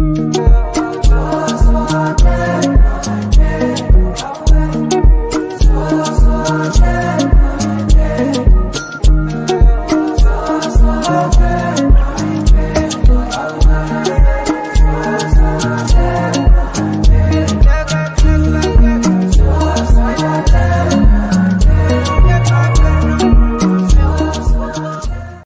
Yeah.